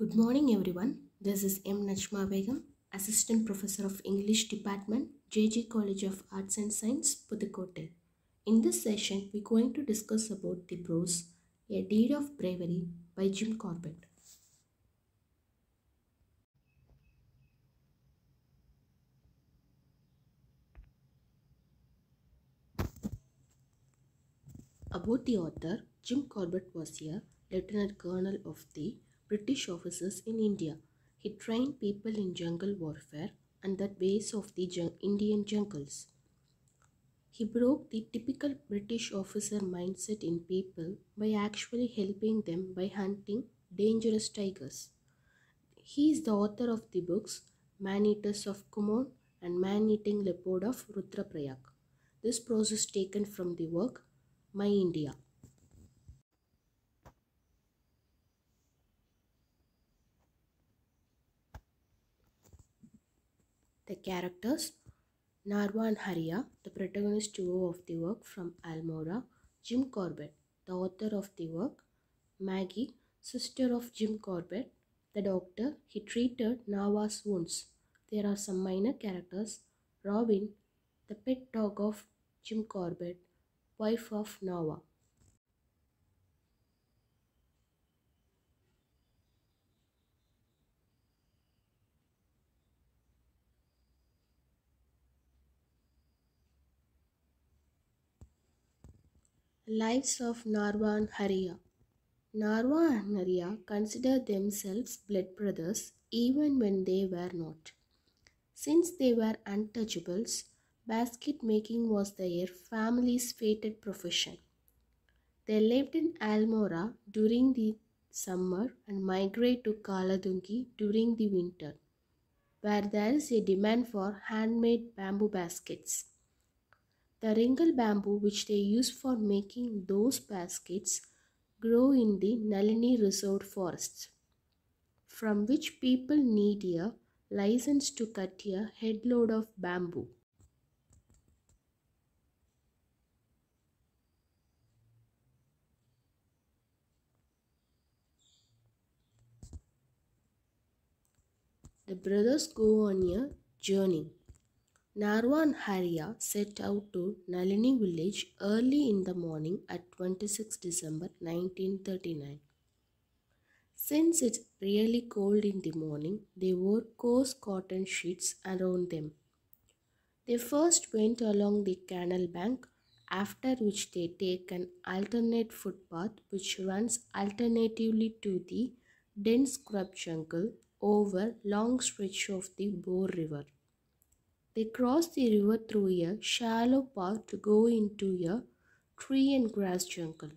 Good morning, everyone. This is M. Najma Begum, Assistant Professor of English Department, J.J. College of Arts and Science, Pudukkottai. In this session, we're going to discuss about the prose A Deed of Bravery by Jim Corbett. About the author, Jim Corbett was a lieutenant colonel of the British officers in India. He trained people in jungle warfare and the ways of the jun- Indian jungles. He broke the typical British officer mindset in people by actually helping them by hunting dangerous tigers. He is the author of the books Man Eaters of Kumaon and Man Eating Leopard of Rudraprayag. This prose is taken from the work My India. The characters Narwa and Haria, the protagonist duo of the work from Almora, Jim Corbett, the author of the work, Maggie, sister of Jim Corbett, the doctor, he treated Narwa's wounds. There are some minor characters Robin, the pet dog of Jim Corbett, wife of Narwa. Lives of Narwa and Haria. Narwa and Haria considered themselves blood brothers even when they were not. Since they were untouchables, basket making was their family's fated profession. They lived in Almora during the summer and migrate to Kaladungi during the winter, where there is a demand for handmade bamboo baskets. The ringal bamboo which they use for making those baskets grow in the Nalini Resort forests, from which people need a license to cut a headload of bamboo. The brothers go on a journey. Narwa and Haria set out to Nalini village early in the morning at 26 December 1939. Since it's really cold in the morning, they wore coarse cotton sheets around them. They first went along the canal bank, after which they take an alternate footpath which runs alternatively to the dense scrub jungle over long stretch of the Boar River. They cross the river through a shallow path to go into a tree and grass jungle.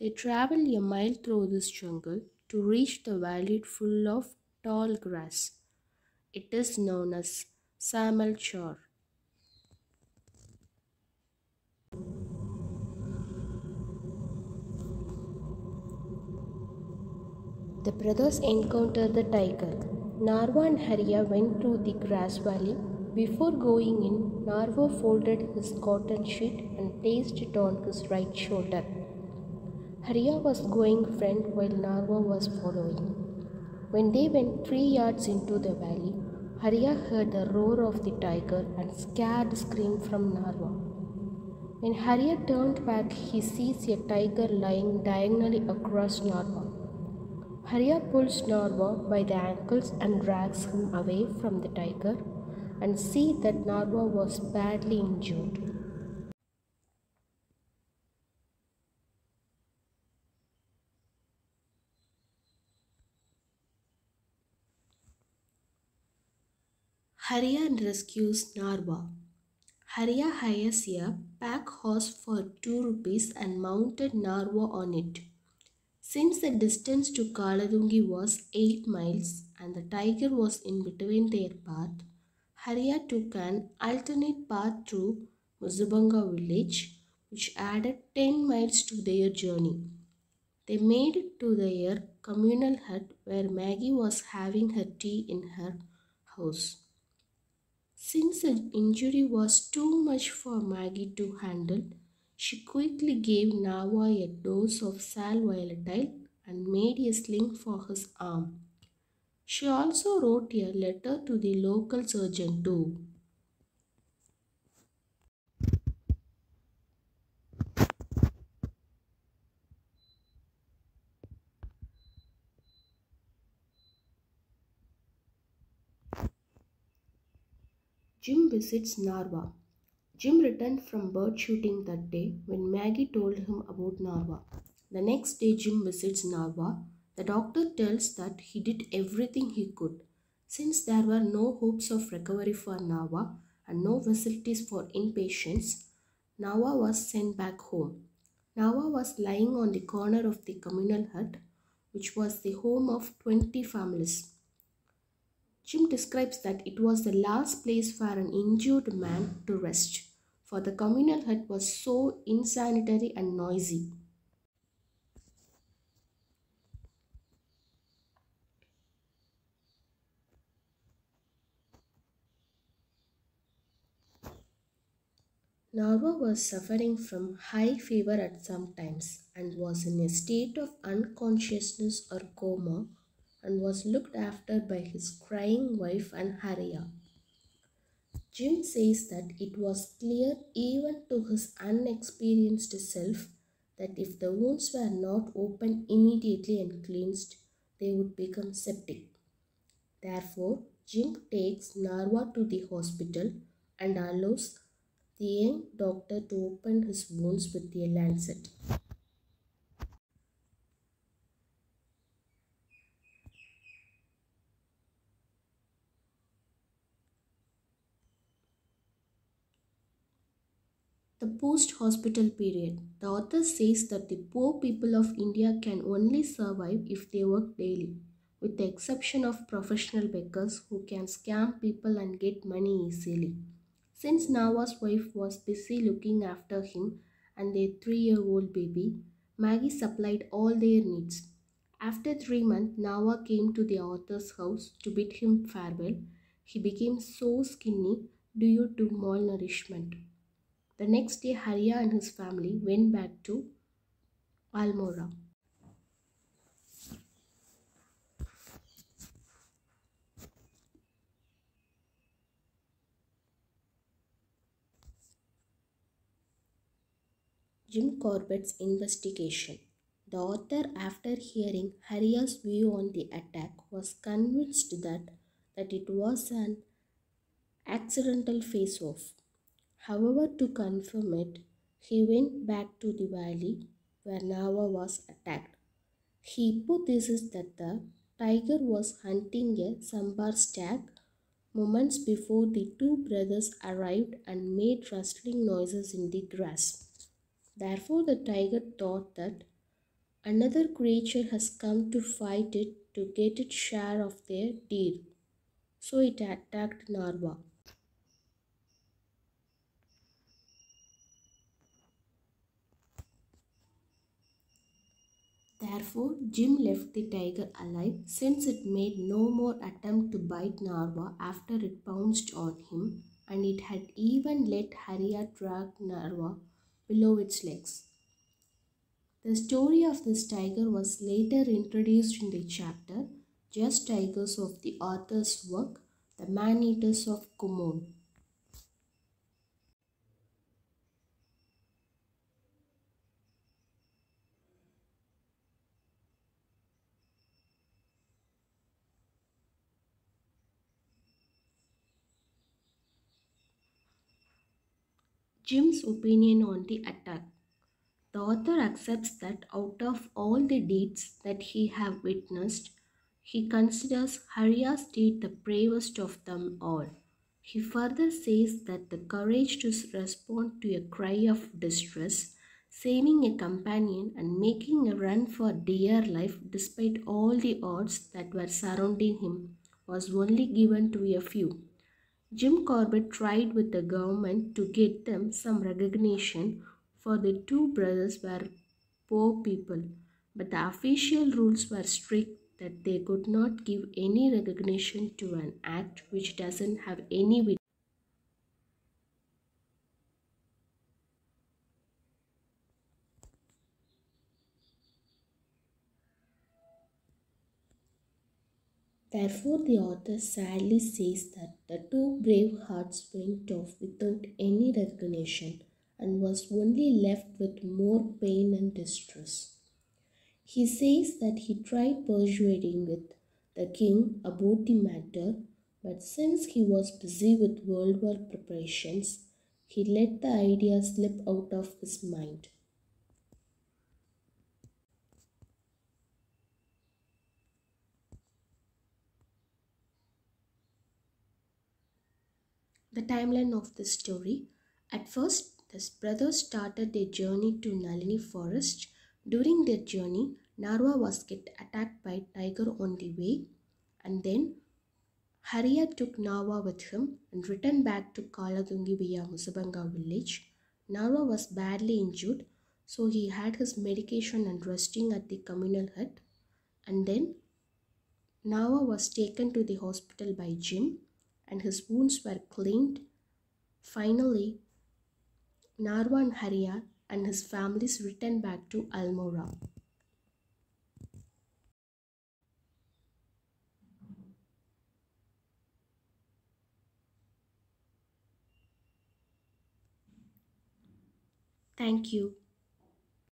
They travel a mile through this jungle to reach the valley full of tall grass. It is known as Samal Chor. The brothers encounter the tiger. Narwa and Haria went through the grass valley. Before going in, Narwa folded his cotton sheet and placed it on his right shoulder. Haria was going front while Narwa was following. When they went three yards into the valley, Haria heard the roar of the tiger and scared scream from Narwa. When Haria turned back, he sees a tiger lying diagonally across Narwa. Haria pulls Narwa by the ankles and drags him away from the tiger and see that Narwa was badly injured. Haria rescues Narwa. Haria hires a pack horse for two rupees and mounted Narwa on it. Since the distance to Kaladungi was 8 miles and the tiger was in between their path, Haria took an alternate path through Musabanga village, which added 10 miles to their journey. They made it to their communal hut where Maggie was having her tea in her house. Since the injury was too much for Maggie to handle, she quickly gave Narwa a dose of sal volatile and made a sling for his arm. She also wrote a letter to the local surgeon too. Jim visits Narwa. Jim returned from bird shooting that day when Maggie told him about Narwa. The next day, Jim visits Narwa. The doctor tells that he did everything he could. Since there were no hopes of recovery for Narwa and no facilities for inpatients, Narwa was sent back home. Narwa was lying on the corner of the communal hut, which was the home of 20 families. Jim describes that it was the last place for an injured man to rest, for the communal hut was so insanitary and noisy. Narwa was suffering from high fever at some times and was in a state of unconsciousness or coma and was looked after by his crying wife and Haria. Jim says that it was clear even to his unexperienced self that if the wounds were not opened immediately and cleansed, they would become septic. Therefore, Jim takes Narwa to the hospital and allows the young doctor to open his wounds with a lancet. The post hospital period. The author says that the poor people of India can only survive if they work daily, with the exception of professional beggars who can scam people and get money easily. Since Narwa's wife was busy looking after him and their three year old baby, Maggie supplied all their needs. After three months, Narwa came to the author's house to bid him farewell. He became so skinny due to malnourishment. The next day, Haria and his family went back to Almora. Jim Corbett's investigation. The author, after hearing Haria's view on the attack, was convinced that, that it was an accidental face off. However, to confirm it, he went back to the valley where Narwa was attacked. He hypothesized that the tiger was hunting a sambar stag moments before the two brothers arrived and made rustling noises in the grass. Therefore, the tiger thought that another creature has come to fight it to get its share of their deer. So it attacked Narwa. Therefore, Jim left the tiger alive since it made no more attempt to bite Narwa after it pounced on him and it had even let Haria drag Narwa below its legs. The story of this tiger was later introduced in the chapter Just Tigers of the author's work, The Man-Eaters of Kumaon. Jim's opinion on the attack. The author accepts that out of all the deeds that he have witnessed, he considers Haria's deed the bravest of them all. He further says that the courage to respond to a cry of distress, saving a companion and making a run for dear life despite all the odds that were surrounding him was only given to a few. Jim Corbett tried with the government to get them some recognition for the two brothers were poor people, but the official rules were strict that they could not give any recognition to an act which doesn't have any Therefore, the author sadly says that the two brave hearts went off without any recognition and was only left with more pain and distress. He says that he tried persuading with the king about the matter, but since he was busy with World War preparations, he let the idea slip out of his mind. The timeline of this story. At first, the brothers started their journey to Nalini forest. During their journey, Narwa was get attacked by tiger on the way and then Haria took Narwa with him and returned back to Kaladungi via Musabanga village. Narwa was badly injured so he had his medication and resting at the communal hut and then Narwa was taken to the hospital by Jim and his wounds were cleaned. Finally, Narwa and Haria and his families returned back to Almora. Thank you.